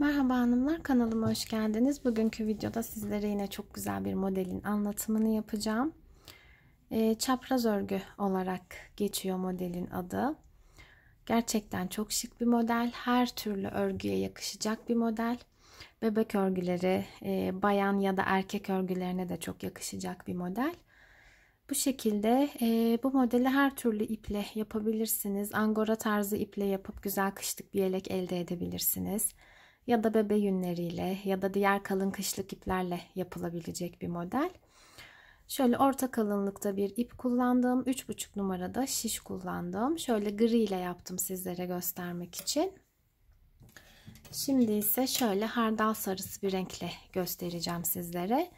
Merhaba hanımlar kanalıma hoş geldiniz. Bugünkü videoda sizlere yine çok güzel bir modelin anlatımını yapacağım. E, çapraz örgü olarak geçiyor modelin adı. Gerçekten çok şık bir model. Her türlü örgüye yakışacak bir model. Bebek örgüleri, e, bayan ya da erkek örgülerine de çok yakışacak bir model. Bu şekilde e, bu modeli her türlü iple yapabilirsiniz. Angora tarzı iple yapıp güzel kışlık bir yelek elde edebilirsiniz ya da bebe yünleriyle ya da diğer kalın kışlık iplerle yapılabilecek bir model. Şöyle orta kalınlıkta bir ip kullandım. 3,5 numarada şiş kullandım. Şöyle gri ile yaptım sizlere göstermek için. Şimdi ise şöyle hardal sarısı bir renkle göstereceğim sizlere.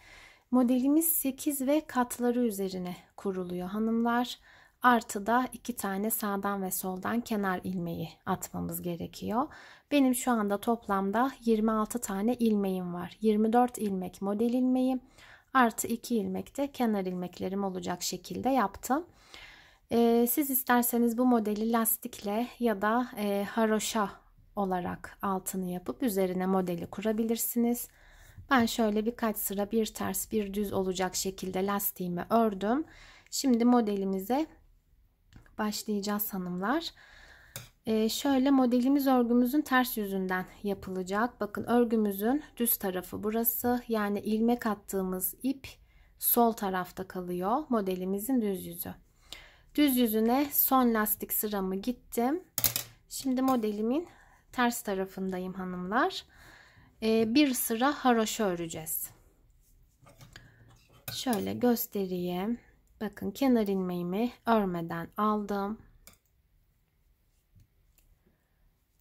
Modelimiz 8 ve katları üzerine kuruluyor hanımlar. Artı da iki tane sağdan ve soldan kenar ilmeği atmamız gerekiyor. Benim şu anda toplamda 26 tane ilmeğim var. 24 ilmek model ilmeği artı 2 ilmek de kenar ilmeklerim olacak şekilde yaptım. Ee, siz isterseniz bu modeli lastikle ya da e, haroşa olarak altını yapıp üzerine modeli kurabilirsiniz. Ben şöyle birkaç sıra bir ters bir düz olacak şekilde lastiğimi ördüm. Şimdi modelimize başlayacağız hanımlar. Ee, şöyle modelimiz örgümüzün ters yüzünden yapılacak. Bakın örgümüzün düz tarafı burası. Yani ilmek attığımız ip sol tarafta kalıyor. Modelimizin düz yüzü. Düz yüzüne son lastik sıramı gittim. Şimdi modelimin ters tarafındayım hanımlar. Ee, bir sıra haroşa öreceğiz. Şöyle göstereyim. Bakın kenar ilmeğimi örmeden aldım.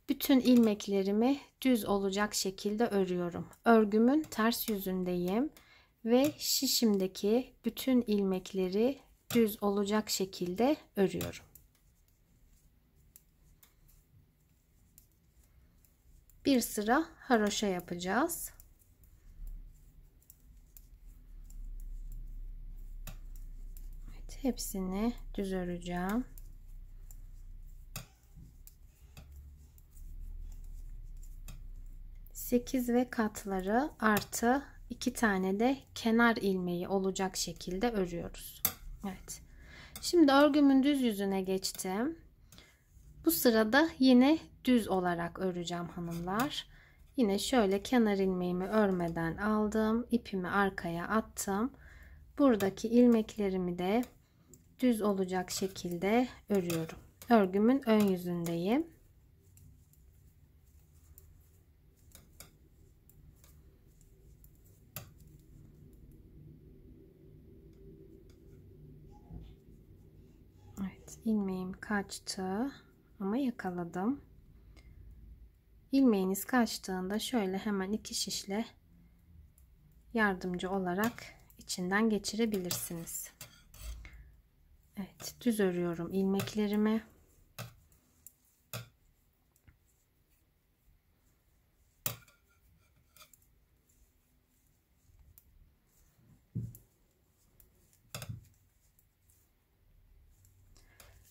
Bütün ilmeklerimi düz olacak şekilde örüyorum. Örgümün ters yüzündeyim ve şişimdeki bütün ilmekleri düz olacak şekilde örüyorum. Bir sıra haroşa yapacağız. Hepsini düz öreceğim. 8 ve katları artı 2 tane de kenar ilmeği olacak şekilde örüyoruz. Evet. Şimdi örgümün düz yüzüne geçtim. Bu sırada yine düz olarak öreceğim hanımlar. Yine şöyle kenar ilmeğimi örmeden aldım. ipimi arkaya attım. Buradaki ilmeklerimi de düz olacak şekilde örüyorum. Örgümün ön yüzündeyim. ilmeğim kaçtı ama yakaladım. İlmeğiniz kaçtığında şöyle hemen iki şişle yardımcı olarak içinden geçirebilirsiniz. Evet düz örüyorum ilmeklerimi.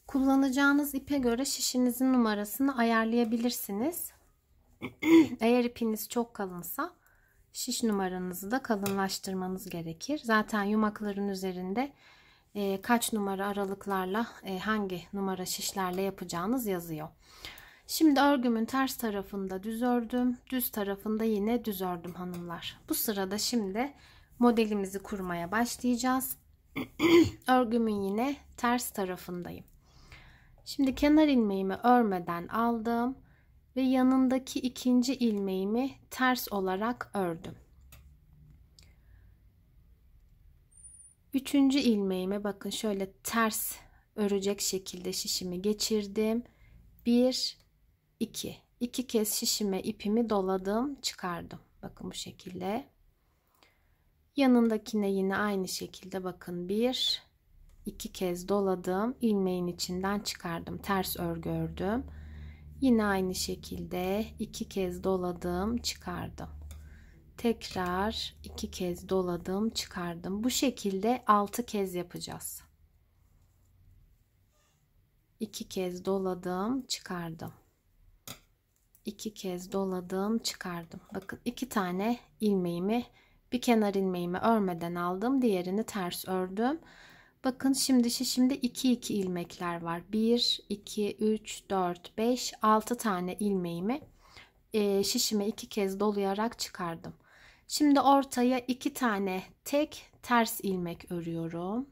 Kullanacağınız ipe göre şişinizin numarasını ayarlayabilirsiniz. Eğer ipiniz çok kalınsa şiş numaranızı da kalınlaştırmanız gerekir. Zaten yumakların üzerinde e, kaç numara aralıklarla e, hangi numara şişlerle yapacağınız yazıyor. Şimdi örgümün ters tarafında düz ördüm. Düz tarafında yine düz ördüm hanımlar. Bu sırada şimdi modelimizi kurmaya başlayacağız. Örgümün yine ters tarafındayım. Şimdi kenar ilmeğimi örmeden aldım ve yanındaki ikinci ilmeğimi ters olarak ördüm. Üçüncü ilmeğime bakın şöyle ters örecek şekilde şişimi geçirdim. Bir, iki. İki kez şişime ipimi doladım, çıkardım. Bakın bu şekilde. Yanındakine yine aynı şekilde bakın bir, iki kez doladım ilmeğin içinden çıkardım ters örgü ördüm yine aynı şekilde iki kez doladım çıkardım tekrar iki kez doladım çıkardım. Bu şekilde altı kez yapacağız. İki kez doladım çıkardım. İki kez doladım çıkardım. Bakın iki tane ilmeğimi bir kenar ilmeğimi örmeden aldım. Diğerini ters ördüm. Bakın şimdi şişimde 2 2 ilmekler var. 1 2 3 4 5 6 tane ilmeğimi e, şişime iki kez dolayarak çıkardım şimdi ortaya iki tane tek ters ilmek örüyorum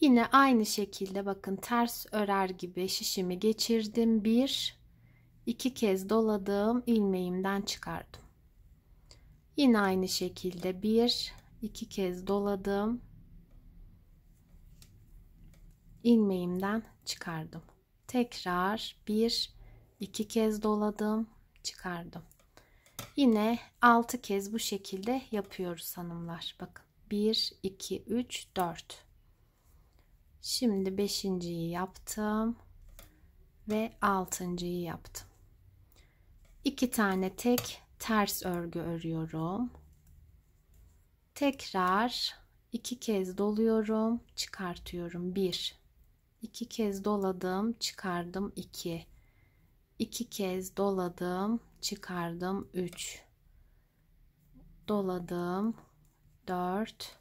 Yine aynı şekilde bakın ters örer gibi şişimi geçirdim. Bir, iki kez doladım ilmeğimden çıkardım. Yine aynı şekilde bir, iki kez doladım. ilmeğimden çıkardım. Tekrar bir, iki kez doladım, çıkardım. Yine altı kez bu şekilde yapıyoruz hanımlar. Bakın 1 2 3 4 Şimdi beşinciyi yaptım ve altıncıyı yaptım. İki tane tek ters örgü örüyorum. Tekrar iki kez doluyorum, çıkartıyorum. Bir, iki kez doladım, çıkardım. iki, iki kez doladım, çıkardım. Üç, doladım. Dört,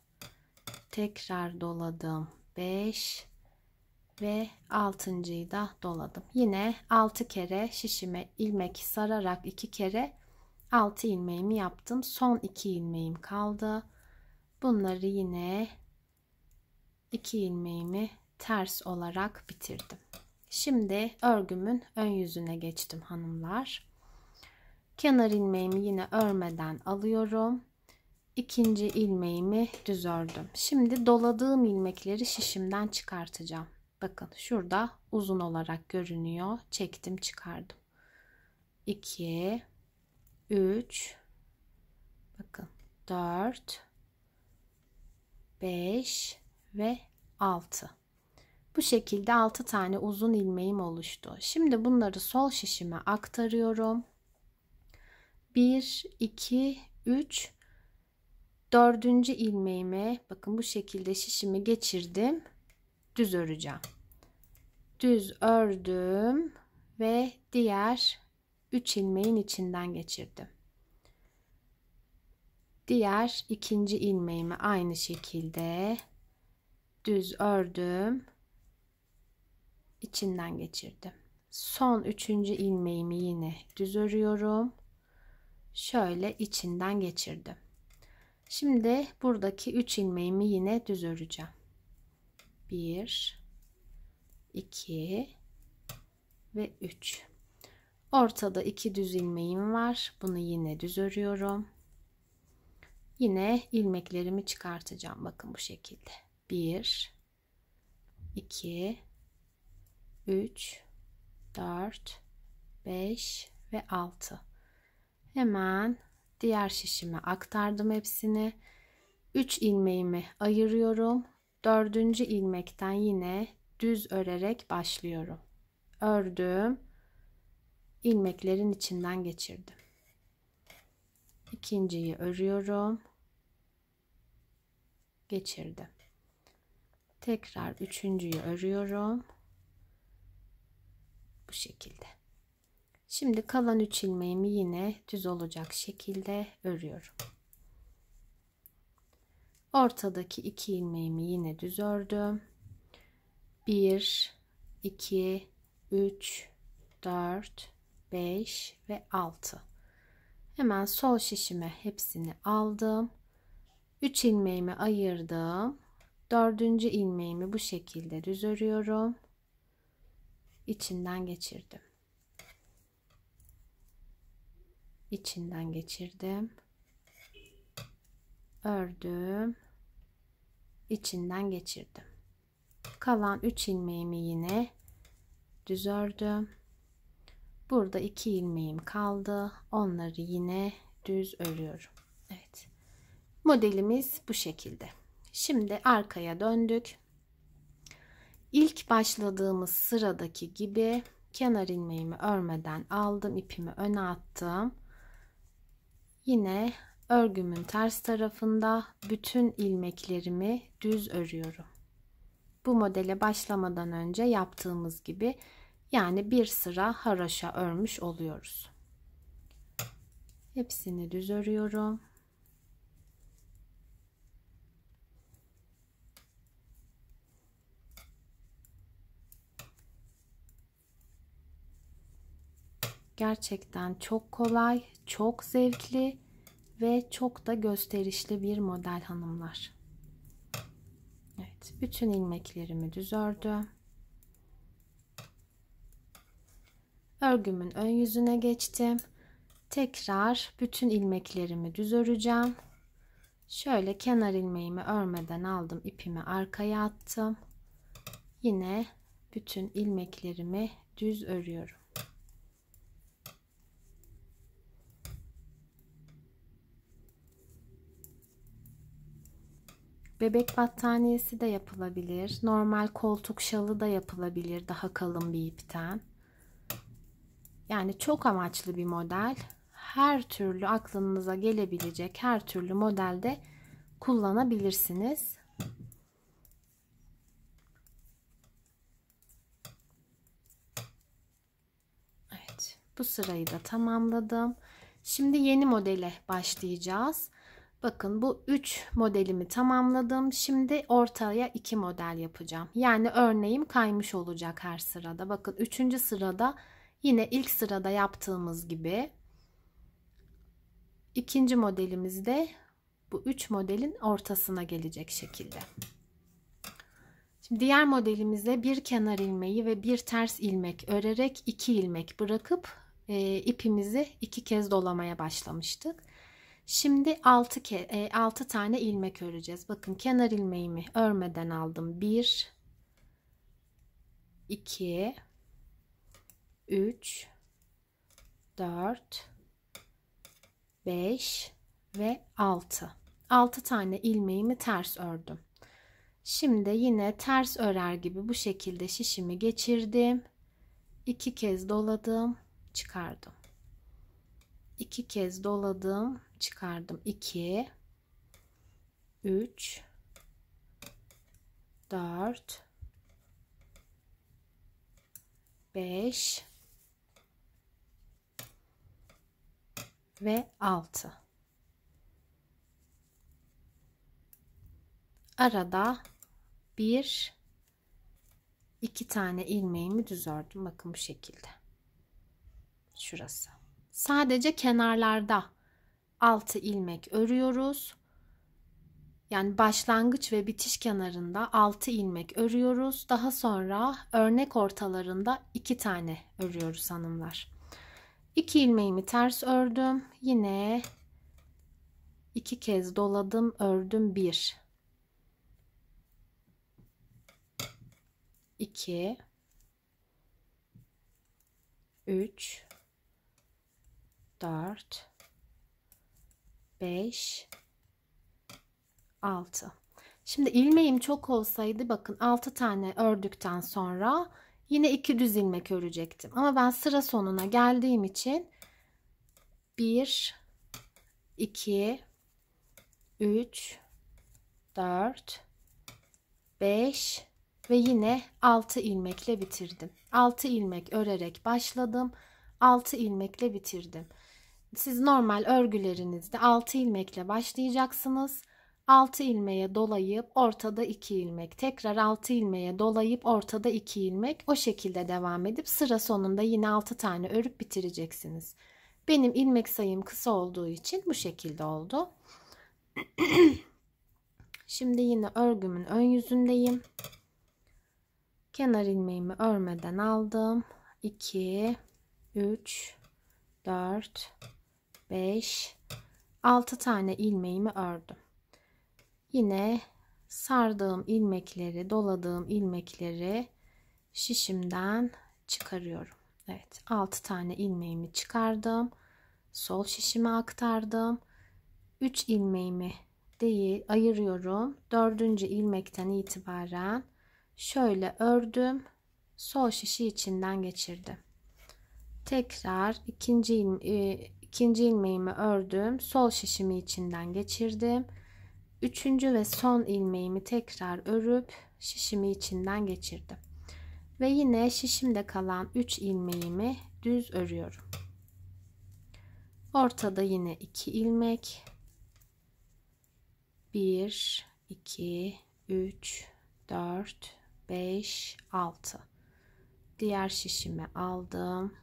tekrar doladım. 5 ve altıncıyı da doladım. Yine 6 kere şişime ilmek sararak 2 kere 6 ilmeğimi yaptım. Son 2 ilmeğim kaldı. Bunları yine 2 ilmeğimi ters olarak bitirdim. Şimdi örgümün ön yüzüne geçtim hanımlar. Kenar ilmeğimi yine örmeden alıyorum ikinci ilmeğimi düz ördüm. Şimdi doladığım ilmekleri şişimden çıkartacağım. Bakın şurada uzun olarak görünüyor. Çektim çıkardım. 2 3 bakın 4 5 ve 6 bu şekilde 6 tane uzun ilmeğim oluştu. Şimdi bunları sol şişime aktarıyorum. 1 2 3 dördüncü ilmeğime bakın bu şekilde şişimi geçirdim. Düz öreceğim. Düz ördüm ve diğer 3 ilmeğin içinden geçirdim. Diğer ikinci ilmeğimi aynı şekilde düz ördüm. İçinden geçirdim. Son üçüncü ilmeğimi yine düz örüyorum şöyle içinden geçirdim Şimdi buradaki 3 ilmeğimi yine düz öreceğim. 1 2 ve 3. Ortada 2 düz ilmeğim var. Bunu yine düz örüyorum. Yine ilmeklerimi çıkartacağım. Bakın bu şekilde. 1 2 3 4 5 ve 6. Hemen diğer şişime aktardım hepsini. 3 ilmeğimi ayırıyorum. Dördüncü ilmekten yine düz örerek başlıyorum. Ördüm. ilmeklerin içinden geçirdim. İkinciyi örüyorum. Geçirdim. Tekrar üçüncüyü örüyorum. Bu şekilde. Şimdi kalan 3 ilmeğimi yine düz olacak şekilde örüyorum. Ortadaki 2 ilmeğimi yine düz ördüm. 1 2 3 4 5 ve 6. Hemen sol şişime hepsini aldım. 3 ilmeğimi ayırdım. Dördüncü ilmeğimi bu şekilde düz örüyorum. İçinden geçirdim. İçinden geçirdim. Ördüm. içinden geçirdim. Kalan 3 ilmeğimi yine düz ördüm. Burada 2 ilmeğim kaldı. Onları yine düz örüyorum. Evet. Modelimiz bu şekilde. Şimdi arkaya döndük. İlk başladığımız sıradaki gibi kenar ilmeğimi örmeden aldım, ipimi öne attım. Yine örgümün ters tarafında bütün ilmeklerimi düz örüyorum. Bu modele başlamadan önce yaptığımız gibi Yani bir sıra haroşa örmüş oluyoruz. Hepsini düz örüyorum. Gerçekten çok kolay, çok zevkli ve çok da gösterişli bir model hanımlar. Evet, bütün ilmeklerimi düz ördüm. Örgümün ön yüzüne geçtim. Tekrar bütün ilmeklerimi düz öreceğim. Şöyle kenar ilmeğimi örmeden aldım, ipimi arkaya attım. Yine bütün ilmeklerimi düz örüyorum. Bebek battaniyesi de yapılabilir. Normal koltuk şalı da yapılabilir daha kalın bir ipten. Yani çok amaçlı bir model. Her türlü aklınıza gelebilecek her türlü modelde kullanabilirsiniz. Evet, bu sırayı da tamamladım. Şimdi yeni modele başlayacağız. Bakın bu 3 modelimi tamamladım. Şimdi ortaya 2 model yapacağım. Yani örneğim kaymış olacak her sırada. Bakın 3. sırada yine ilk sırada yaptığımız gibi ikinci modelimizde bu 3 modelin ortasına gelecek şekilde. Şimdi diğer modelimizde bir kenar ilmeği ve bir ters ilmek örerek 2 ilmek bırakıp e, ipimizi iki kez dolamaya başlamıştık. Şimdi 6 ke 6 tane ilmek öreceğiz. Bakın kenar ilmeğimi örmeden aldım. 1 2 3 4 5 ve 6. 6 tane ilmeğimi ters ördüm. Şimdi yine ters örer gibi bu şekilde şişimi geçirdim. 2 kez doladım, çıkardım. 2 kez doladım, çıkardım. 2 3 4 5 ve 6 arada bir iki tane ilmeğimi düz ördüm. Bakın bu şekilde. Şurası. Sadece kenarlarda 6 ilmek örüyoruz. Yani başlangıç ve bitiş kenarında 6 ilmek örüyoruz. Daha sonra örnek ortalarında 2 tane örüyoruz hanımlar. 2 ilmeğimi ters ördüm. Yine 2 kez doladım, ördüm 1. 2 3 4 5 6 Şimdi ilmeğim çok olsaydı bakın 6 tane ördükten sonra yine 2 düz ilmek örecektim. Ama ben sıra sonuna geldiğim için 1 2 3 4 5 ve yine 6 ilmekle bitirdim. 6 ilmek örerek başladım. 6 ilmekle bitirdim. Siz normal örgülerinizde 6 ilmekle başlayacaksınız. 6 ilmeğe dolayıp ortada 2 ilmek. Tekrar 6 ilmeğe dolayıp ortada 2 ilmek. O şekilde devam edip sıra sonunda yine 6 tane örüp bitireceksiniz. Benim ilmek sayım kısa olduğu için bu şekilde oldu. Şimdi yine örgümün ön yüzündeyim. Kenar ilmeğimi örmeden aldım. 2 3 4 5 6 tane ilmeğimi ördüm. Yine sardığım ilmekleri, doladığım ilmekleri şişimden çıkarıyorum. Evet, 6 tane ilmeğimi çıkardım. Sol şişime aktardım. 3 ilmeğimi değil ayırıyorum. 4. ilmekten itibaren şöyle ördüm. Sol şişi içinden geçirdim. Tekrar ikinci ilme ikinci ilmeğimi ördüm. Sol şişimi içinden geçirdim. Üçüncü ve son ilmeğimi tekrar örüp şişimi içinden geçirdim. Ve yine şişimde kalan 3 ilmeğimi düz örüyorum. Ortada yine 2 ilmek. 1 2 3 4 5 6 diğer şişimi aldım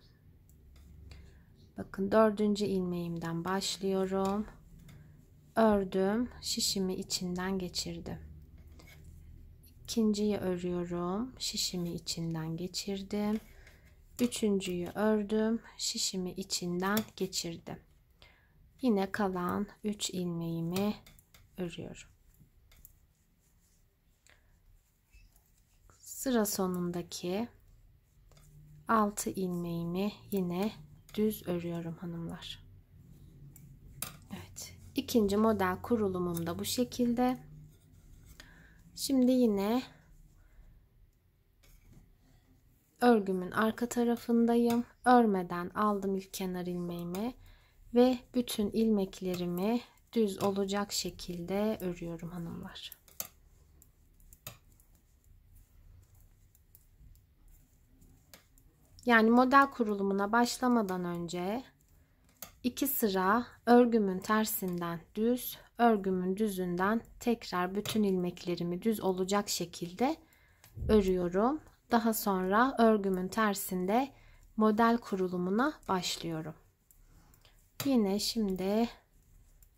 bakın dördüncü ilmeğimden başlıyorum. Ördüm şişimi içinden geçirdim. İkinciyi örüyorum şişimi içinden geçirdim. Üçüncüyü ördüm şişimi içinden geçirdim. Yine kalan 3 ilmeğimi örüyorum. Sıra sonundaki 6 ilmeğimi yine düz örüyorum hanımlar. Evet. ikinci model kurulumum da bu şekilde. Şimdi yine örgümün arka tarafındayım. Örmeden aldım ilk kenar ilmeğimi ve bütün ilmeklerimi düz olacak şekilde örüyorum hanımlar. Yani model kurulumuna başlamadan önce iki sıra örgümün tersinden düz, örgümün düzünden tekrar bütün ilmeklerimi düz olacak şekilde örüyorum. Daha sonra örgümün tersinde model kurulumuna başlıyorum. Yine şimdi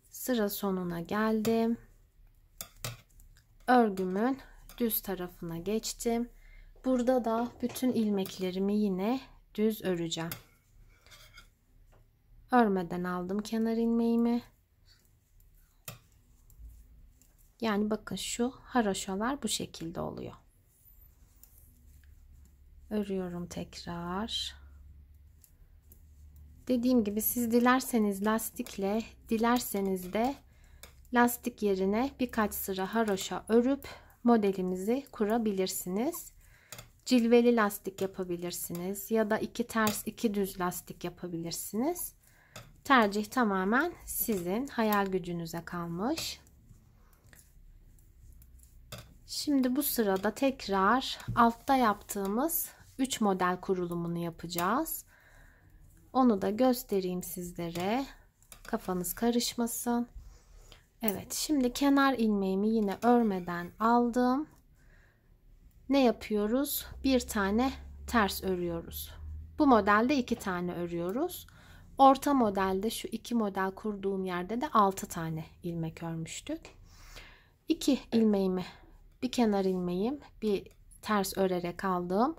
sıra sonuna geldim. Örgümün düz tarafına geçtim. Burada da bütün ilmeklerimi yine düz öreceğim. Örmeden aldım kenar ilmeğimi. Yani bakın şu haroşalar bu şekilde oluyor. Örüyorum tekrar. Dediğim gibi siz dilerseniz lastikle, dilerseniz de lastik yerine birkaç sıra haroşa örüp modelimizi kurabilirsiniz cilveli lastik yapabilirsiniz ya da iki ters iki düz lastik yapabilirsiniz. Tercih tamamen sizin hayal gücünüze kalmış. Şimdi bu sırada tekrar altta yaptığımız 3 model kurulumunu yapacağız. Onu da göstereyim sizlere. Kafanız karışmasın. Evet şimdi kenar ilmeğimi yine örmeden aldım ne yapıyoruz? Bir tane ters örüyoruz. Bu modelde iki tane örüyoruz. Orta modelde şu iki model kurduğum yerde de altı tane ilmek örmüştük. İki ilmeğimi bir kenar ilmeğim bir ters örerek aldım.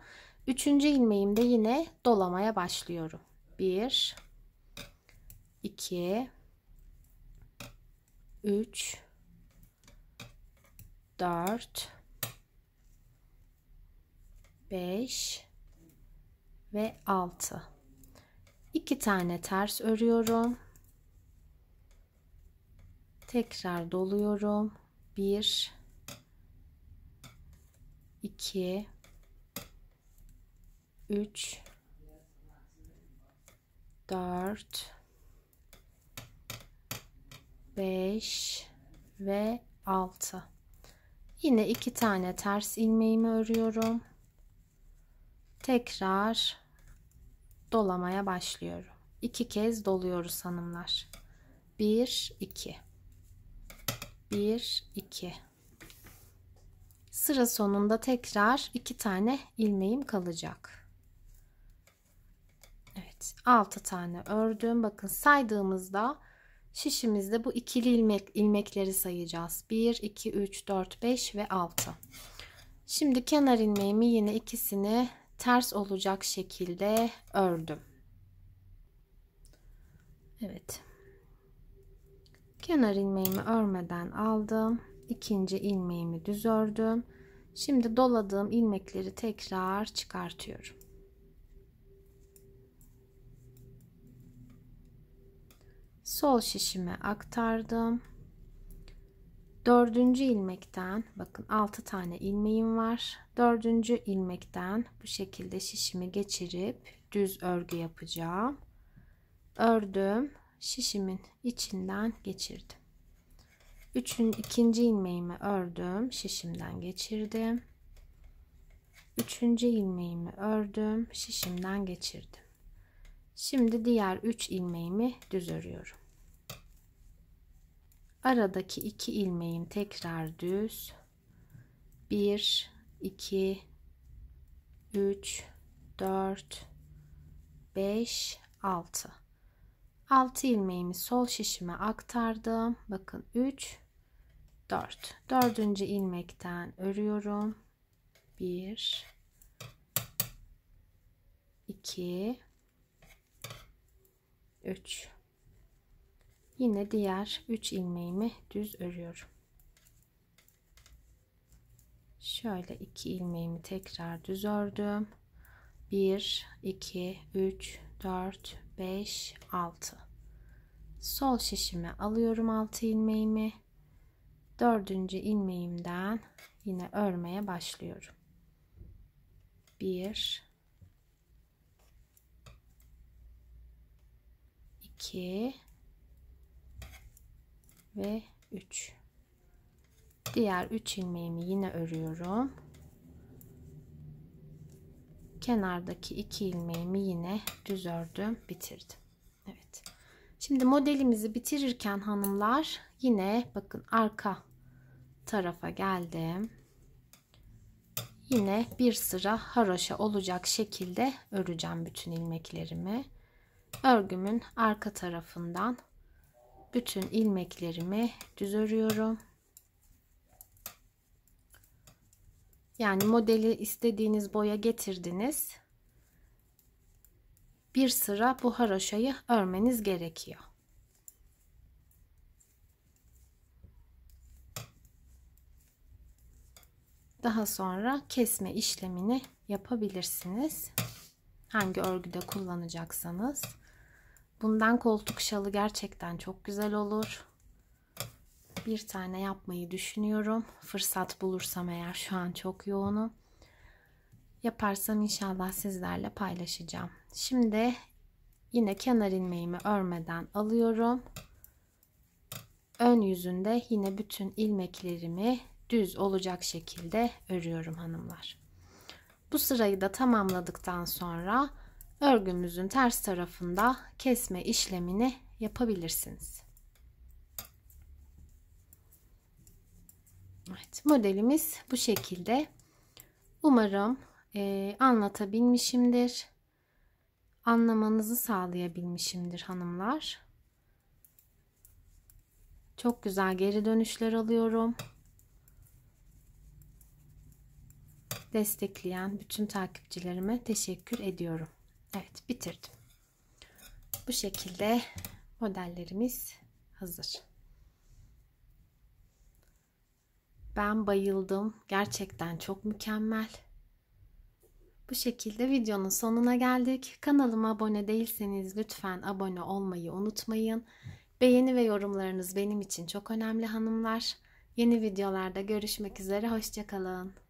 Üçüncü ilmeğimde yine dolamaya başlıyorum. Bir, iki, üç, dört. 5 ve 6 2 tane ters örüyorum. Tekrar doluyorum. 1 2 3 4 5 ve 6 yine iki tane ters ilmeğimi örüyorum tekrar dolamaya başlıyorum. İki kez doluyoruz hanımlar. 1 2 1 2 Sıra sonunda tekrar iki tane ilmeğim kalacak. Evet, 6 tane ördüm. Bakın saydığımızda şişimizde bu ikili ilmek ilmekleri sayacağız. 1 2 3 4 5 ve 6. Şimdi kenar ilmeğimi yine ikisini ters olacak şekilde ördüm. Evet. Kenar ilmeğimi örmeden aldım. İkinci ilmeğimi düz ördüm. Şimdi doladığım ilmekleri tekrar çıkartıyorum. Sol şişime aktardım dördüncü ilmekten bakın 6 tane ilmeğim var dördüncü ilmekten bu şekilde şişimi geçirip düz örgü yapacağım ördüm şişimin içinden geçirdim üçün ikinci ilmeğimi ördüm şişimden geçirdim Üçüncü ilmeğimi ördüm. Şişimden geçirdim. Şimdi diğer 3 ilmeğimi düz örüyorum. Aradaki 2 ilmeğim tekrar düz. 1 2 3 4 5 6 6 ilmeğimi sol şişime aktardım. Bakın 3 4 dördüncü ilmekten örüyorum. 1 2 3 yine diğer 3 ilmeğimi düz örüyorum. Şöyle 2 ilmeğimi tekrar düz ördüm. 1 2 3 4 5 6 sol şişime alıyorum 6 ilmeğimi. Dördüncü ilmeğimden yine örmeye başlıyorum. 1 2 ve 3 diğer 3 ilmeğimi yine örüyorum. Kenardaki 2 ilmeğimi yine düz ördüm bitirdim. Evet. Şimdi modelimizi bitirirken hanımlar yine bakın arka tarafa geldim. Yine bir sıra haroşa olacak şekilde öreceğim bütün ilmeklerimi. Örgümün arka tarafından bütün ilmeklerimi düz örüyorum. Yani modeli istediğiniz boya getirdiniz. Bir sıra bu haroşayı örmeniz gerekiyor. Daha sonra kesme işlemini yapabilirsiniz. Hangi örgüde kullanacaksanız. Bundan koltuk şalı gerçekten çok güzel olur. Bir tane yapmayı düşünüyorum. Fırsat bulursam eğer şu an çok yoğunum. Yaparsam inşallah sizlerle paylaşacağım. Şimdi yine kenar ilmeğimi örmeden alıyorum. Ön yüzünde yine bütün ilmeklerimi düz olacak şekilde örüyorum hanımlar. Bu sırayı da tamamladıktan sonra örgümüzün ters tarafında kesme işlemini yapabilirsiniz. Evet, modelimiz bu şekilde. Umarım e, anlatabilmişimdir. Anlamanızı sağlayabilmişimdir hanımlar. Çok güzel geri dönüşler alıyorum. Destekleyen bütün takipçilerime teşekkür ediyorum. Evet bitirdim. Bu şekilde modellerimiz hazır. Ben bayıldım. Gerçekten çok mükemmel. Bu şekilde videonun sonuna geldik. Kanalıma abone değilseniz lütfen abone olmayı unutmayın. Beğeni ve yorumlarınız benim için çok önemli hanımlar. Yeni videolarda görüşmek üzere. Hoşçakalın.